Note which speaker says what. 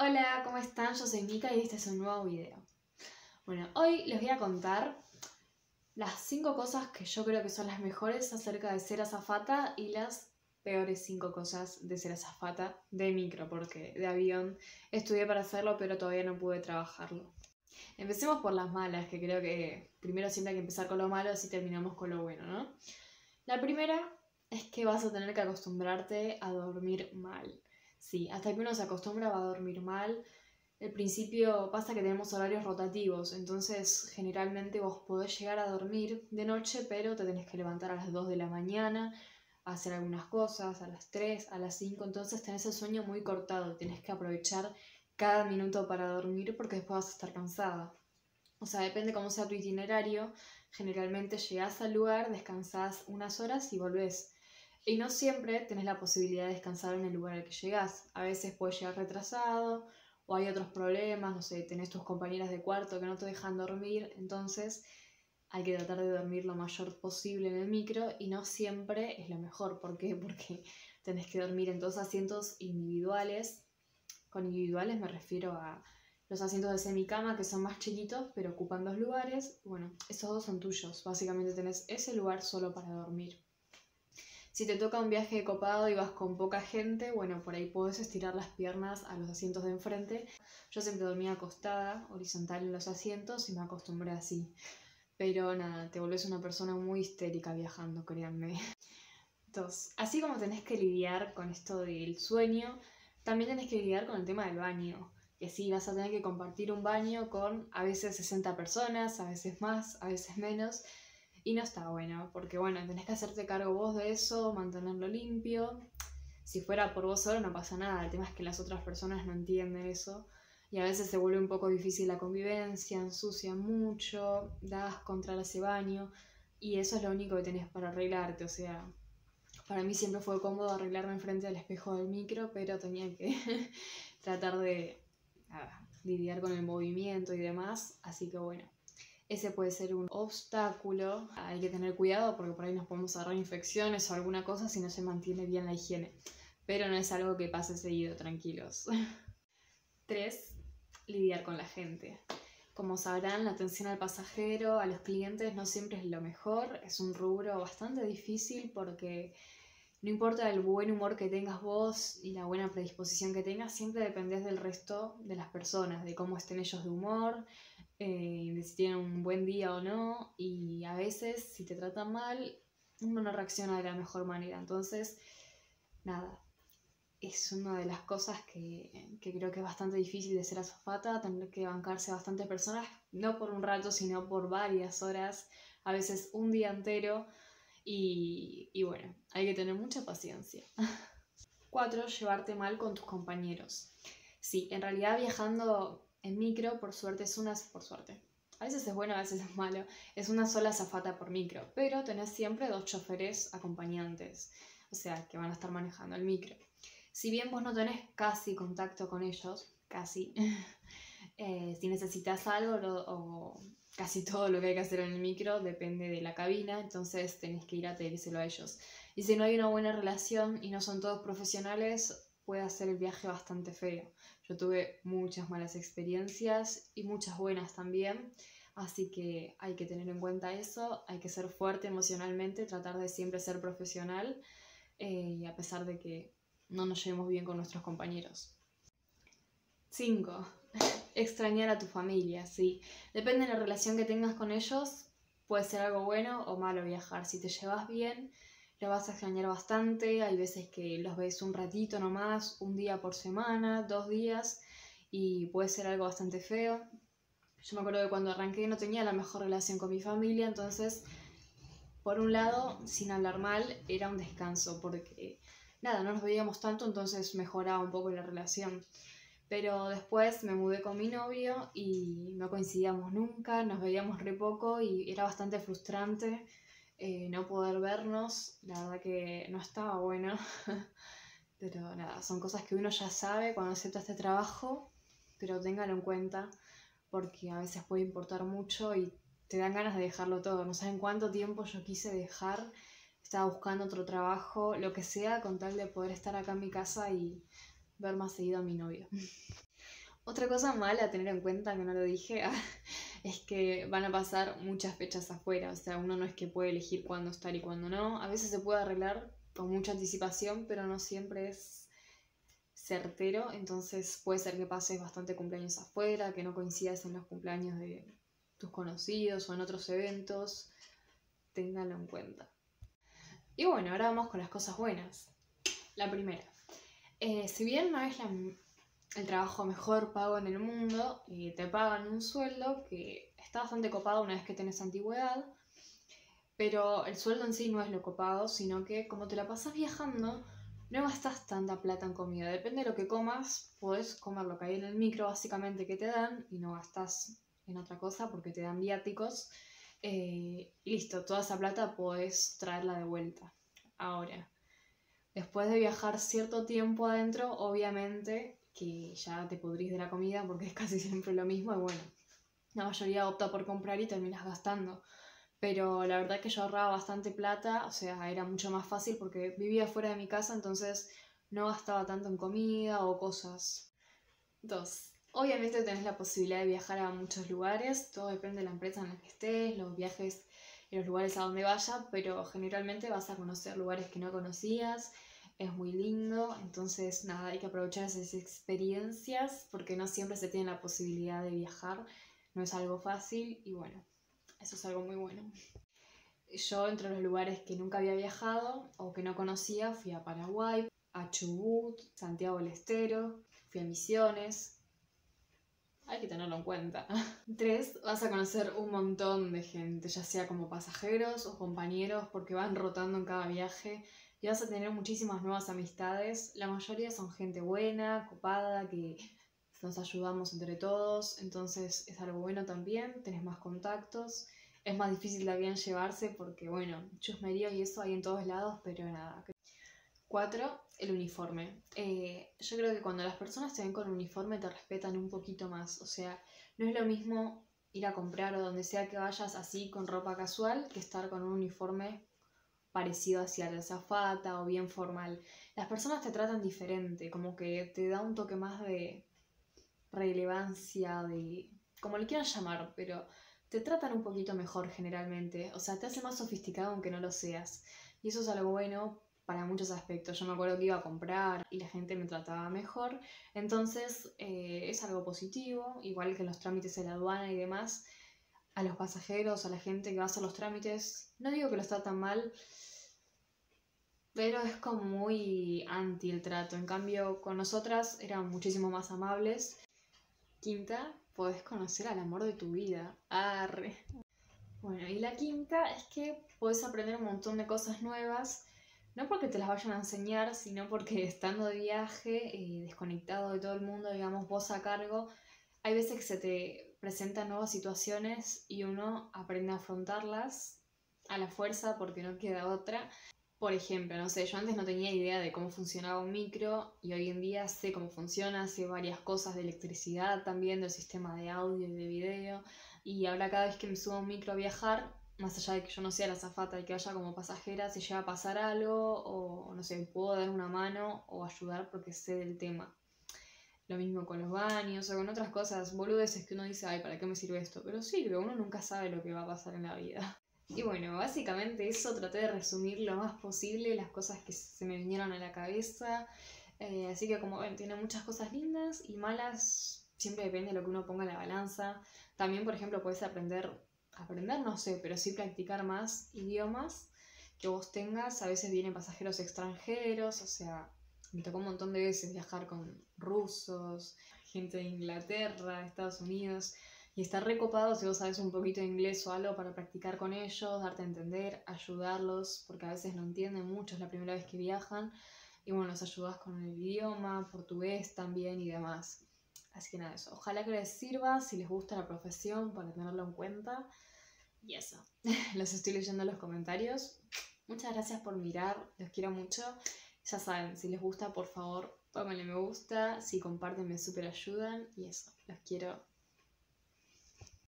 Speaker 1: Hola, ¿cómo están? Yo soy Mika y este es un nuevo video. Bueno, hoy les voy a contar las 5 cosas que yo creo que son las mejores acerca de ser azafata y las peores 5 cosas de ser azafata de micro, porque de avión estudié para hacerlo, pero todavía no pude trabajarlo. Empecemos por las malas, que creo que primero siempre hay que empezar con lo malo, así terminamos con lo bueno, ¿no? La primera es que vas a tener que acostumbrarte a dormir mal. Sí, hasta que uno se acostumbra va a dormir mal. El principio pasa que tenemos horarios rotativos, entonces generalmente vos podés llegar a dormir de noche, pero te tenés que levantar a las 2 de la mañana, hacer algunas cosas, a las 3, a las 5, entonces tenés el sueño muy cortado, tenés que aprovechar cada minuto para dormir porque después vas a estar cansada. O sea, depende cómo sea tu itinerario, generalmente llegás al lugar, descansás unas horas y volvés. Y no siempre tenés la posibilidad de descansar en el lugar al que llegás. A veces puedes llegar retrasado o hay otros problemas, no sé, tenés tus compañeras de cuarto que no te dejan dormir, entonces hay que tratar de dormir lo mayor posible en el micro y no siempre es lo mejor. ¿Por qué? Porque tenés que dormir en dos asientos individuales. Con individuales me refiero a los asientos de semicama que son más chiquitos pero ocupan dos lugares. Bueno, esos dos son tuyos. Básicamente tenés ese lugar solo para dormir. Si te toca un viaje copado y vas con poca gente, bueno, por ahí puedes estirar las piernas a los asientos de enfrente. Yo siempre dormía acostada, horizontal en los asientos y me acostumbré así. Pero nada, te volvés una persona muy histérica viajando, créanme. Dos, así como tenés que lidiar con esto del sueño, también tenés que lidiar con el tema del baño. Y así vas a tener que compartir un baño con a veces 60 personas, a veces más, a veces menos. Y no está bueno, porque bueno, tenés que hacerte cargo vos de eso, mantenerlo limpio. Si fuera por vos solo no pasa nada, el tema es que las otras personas no entienden eso. Y a veces se vuelve un poco difícil la convivencia, ensucia mucho, das contra ese baño. Y eso es lo único que tenés para arreglarte, o sea, para mí siempre fue cómodo arreglarme enfrente del espejo del micro, pero tenía que tratar de lidiar con el movimiento y demás, así que bueno. Ese puede ser un obstáculo. Hay que tener cuidado porque por ahí nos podemos agarrar infecciones o alguna cosa si no se mantiene bien la higiene. Pero no es algo que pase seguido, tranquilos. 3. Lidiar con la gente. Como sabrán, la atención al pasajero, a los clientes, no siempre es lo mejor. Es un rubro bastante difícil porque no importa el buen humor que tengas vos y la buena predisposición que tengas, siempre dependes del resto de las personas, de cómo estén ellos de humor, eh, de si tienen un buen día o no, y a veces si te tratan mal, uno no reacciona de la mejor manera. Entonces, nada, es una de las cosas que, que creo que es bastante difícil de ser azafata, tener que bancarse a bastantes personas, no por un rato, sino por varias horas, a veces un día entero, y, y bueno, hay que tener mucha paciencia. Cuatro, llevarte mal con tus compañeros. Sí, en realidad viajando en micro, por suerte, es una, por suerte. A veces es bueno, a veces es malo. Es una sola zafata por micro, pero tenés siempre dos choferes acompañantes, o sea, que van a estar manejando el micro. Si bien vos no tenés casi contacto con ellos, casi, eh, si necesitas algo o casi todo lo que hay que hacer en el micro depende de la cabina, entonces tenés que ir a pedírselo a ellos. Y si no hay una buena relación y no son todos profesionales, puede hacer el viaje bastante feo. Yo tuve muchas malas experiencias y muchas buenas también, así que hay que tener en cuenta eso, hay que ser fuerte emocionalmente, tratar de siempre ser profesional eh, a pesar de que no nos llevemos bien con nuestros compañeros. 5. Extrañar a tu familia, sí. Depende de la relación que tengas con ellos, puede ser algo bueno o malo viajar. Si te llevas bien, lo vas a extrañar bastante, hay veces que los ves un ratito nomás, un día por semana, dos días, y puede ser algo bastante feo. Yo me acuerdo que cuando arranqué no tenía la mejor relación con mi familia, entonces, por un lado, sin hablar mal, era un descanso, porque nada, no nos veíamos tanto, entonces mejoraba un poco la relación. Pero después me mudé con mi novio y no coincidíamos nunca, nos veíamos re poco y era bastante frustrante eh, no poder vernos, la verdad que no estaba bueno. pero nada, son cosas que uno ya sabe cuando acepta este trabajo, pero téngalo en cuenta porque a veces puede importar mucho y te dan ganas de dejarlo todo. No saben cuánto tiempo yo quise dejar, estaba buscando otro trabajo, lo que sea, con tal de poder estar acá en mi casa y ver más seguido a mi novio. Otra cosa mala a tener en cuenta, que no lo dije, es que van a pasar muchas fechas afuera. O sea, uno no es que puede elegir cuándo estar y cuándo no. A veces se puede arreglar con mucha anticipación, pero no siempre es certero. Entonces puede ser que pases bastante cumpleaños afuera, que no coincidas en los cumpleaños de tus conocidos o en otros eventos. Ténganlo en cuenta. Y bueno, ahora vamos con las cosas buenas. La primera. Eh, si bien no es el trabajo mejor pago en el mundo y te pagan un sueldo que está bastante copado una vez que tienes antigüedad, pero el sueldo en sí no es lo copado, sino que como te la pasas viajando, no gastas tanta plata en comida. Depende de lo que comas, puedes comer lo que hay en el micro básicamente que te dan y no gastas en otra cosa porque te dan viáticos. Eh, listo, toda esa plata puedes traerla de vuelta. Ahora, después de viajar cierto tiempo adentro, obviamente que ya te pudrís de la comida porque es casi siempre lo mismo y bueno, la mayoría opta por comprar y terminas gastando. Pero la verdad que yo ahorraba bastante plata, o sea, era mucho más fácil porque vivía fuera de mi casa, entonces no gastaba tanto en comida o cosas. Dos, obviamente tenés la posibilidad de viajar a muchos lugares, todo depende de la empresa en la que estés, los viajes en los lugares a donde vayas, pero generalmente vas a conocer lugares que no conocías, es muy lindo, entonces nada, hay que aprovechar esas experiencias porque no siempre se tiene la posibilidad de viajar, no es algo fácil y bueno, eso es algo muy bueno. Yo entre los lugares que nunca había viajado o que no conocía fui a Paraguay, a Chubut, Santiago del Estero, fui a Misiones, hay que tenerlo en cuenta. Tres, vas a conocer un montón de gente, ya sea como pasajeros o compañeros, porque van rotando en cada viaje y vas a tener muchísimas nuevas amistades. La mayoría son gente buena, copada, que nos ayudamos entre todos, entonces es algo bueno también, tenés más contactos. Es más difícil también llevarse porque, bueno, chusmerío y eso hay en todos lados, pero nada. Cuatro, el uniforme. Eh, yo creo que cuando las personas te ven con uniforme te respetan un poquito más. O sea, no es lo mismo ir a comprar o donde sea que vayas así con ropa casual que estar con un uniforme parecido hacia la zafata o bien formal. Las personas te tratan diferente, como que te da un toque más de relevancia, de... como le quieran llamar, pero te tratan un poquito mejor generalmente. O sea, te hace más sofisticado aunque no lo seas. Y eso es algo bueno para muchos aspectos. Yo me acuerdo que iba a comprar y la gente me trataba mejor. Entonces eh, es algo positivo, igual que los trámites en la aduana y demás. A los pasajeros, a la gente que va a hacer los trámites, no digo que los tratan mal, pero es como muy anti el trato. En cambio, con nosotras eran muchísimo más amables. Quinta, podés conocer al amor de tu vida. Arre. Bueno, y la quinta es que podés aprender un montón de cosas nuevas no porque te las vayan a enseñar, sino porque estando de viaje, y desconectado de todo el mundo, digamos, vos a cargo, hay veces que se te presentan nuevas situaciones y uno aprende a afrontarlas a la fuerza porque no queda otra. Por ejemplo, no sé, yo antes no tenía idea de cómo funcionaba un micro y hoy en día sé cómo funciona, sé varias cosas de electricidad también, del sistema de audio y de video. Y ahora cada vez que me subo a un micro a viajar, más allá de que yo no sea la zafata y que vaya como pasajera, si llega a pasar algo o no sé, puedo dar una mano o ayudar porque sé del tema. Lo mismo con los baños o con otras cosas, boludeces que uno dice, ay, ¿para qué me sirve esto? Pero sirve, uno nunca sabe lo que va a pasar en la vida. Y bueno, básicamente eso traté de resumir lo más posible las cosas que se me vinieron a la cabeza. Eh, así que como ven, tiene muchas cosas lindas y malas, siempre depende de lo que uno ponga en la balanza. También, por ejemplo, puedes aprender aprender no sé, pero sí practicar más idiomas que vos tengas. A veces vienen pasajeros extranjeros, o sea, me tocó un montón de veces viajar con rusos, gente de Inglaterra, Estados Unidos, y estar recopado si vos sabes un poquito de inglés o algo para practicar con ellos, darte a entender, ayudarlos, porque a veces no entienden mucho, es la primera vez que viajan, y bueno, los ayudas con el idioma, portugués también y demás. Así que nada, eso. Ojalá que les sirva, si les gusta la profesión, para tenerlo en cuenta. Y eso. Los estoy leyendo en los comentarios. Muchas gracias por mirar, los quiero mucho. Ya saben, si les gusta, por favor, pónganle me gusta. Si comparten, me super ayudan. Y eso, los quiero